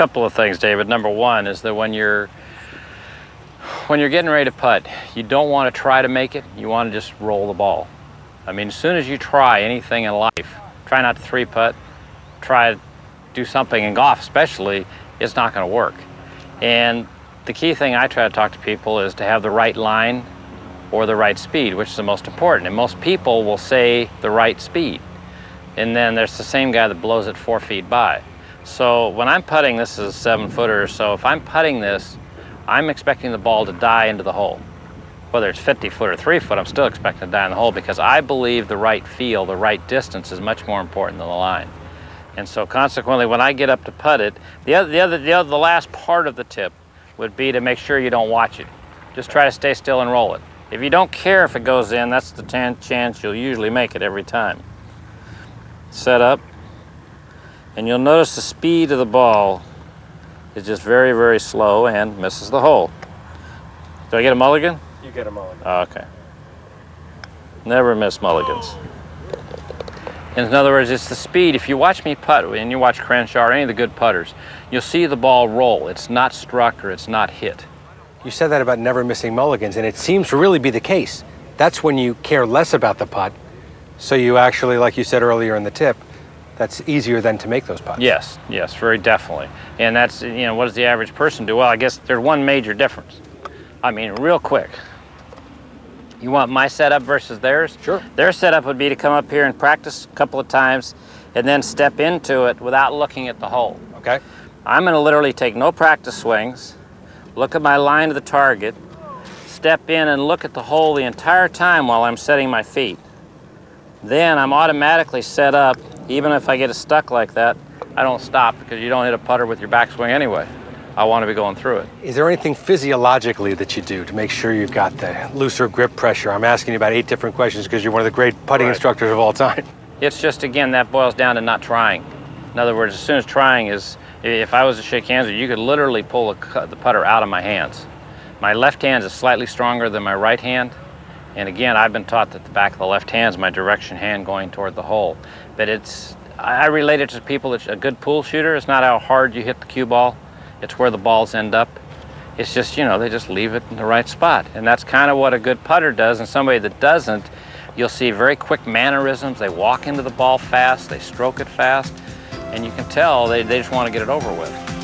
couple of things, David. Number one is that when you're when you're getting ready to putt, you don't want to try to make it. You want to just roll the ball. I mean, as soon as you try anything in life, try not to three putt, try to do something in golf especially, it's not going to work. And the key thing I try to talk to people is to have the right line or the right speed, which is the most important. And most people will say the right speed. And then there's the same guy that blows it four feet by. So when I'm putting, this is a seven footer, so if I'm putting this, I'm expecting the ball to die into the hole. Whether it's 50 foot or three foot, I'm still expecting to die in the hole because I believe the right feel, the right distance is much more important than the line. And so consequently, when I get up to putt it, the other, the other, the other, the last part of the tip would be to make sure you don't watch it. Just try to stay still and roll it. If you don't care if it goes in, that's the chance you'll usually make it every time. Set up, and you'll notice the speed of the ball is just very, very slow and misses the hole. Do I get a mulligan? You get a mulligan. Oh, okay. Never miss mulligans. In other words, it's the speed. If you watch me putt and you watch Crenshaw or any of the good putters, you'll see the ball roll. It's not struck or it's not hit. You said that about never missing mulligans, and it seems to really be the case. That's when you care less about the putt. So you actually, like you said earlier in the tip, that's easier than to make those putts. Yes, yes, very definitely. And that's, you know, what does the average person do? Well, I guess there's one major difference. I mean, real quick. You want my setup versus theirs? Sure. Their setup would be to come up here and practice a couple of times and then step into it without looking at the hole. Okay. I'm going to literally take no practice swings, look at my line to the target, step in and look at the hole the entire time while I'm setting my feet. Then I'm automatically set up, even if I get stuck like that, I don't stop because you don't hit a putter with your backswing anyway. I want to be going through it. Is there anything physiologically that you do to make sure you've got the looser grip pressure? I'm asking you about eight different questions because you're one of the great putting Right. instructors of all time. It's just, again, that boils down to not trying. In other words, as soon as trying is, if I was to shake hands with you, you could literally pull the putter out of my hands. My left hand is slightly stronger than my right hand. And again, I've been taught that the back of the left hand is my direction hand going toward the hole. But it's, I relate it to people that a good pool shooter is not how hard you hit the cue ball, it's where the balls end up. It's just, you know, they just leave it in the right spot. And that's kind of what a good putter does. And somebody that doesn't, you'll see very quick mannerisms. They walk into the ball fast, they stroke it fast, and you can tell they, they just want to get it over with.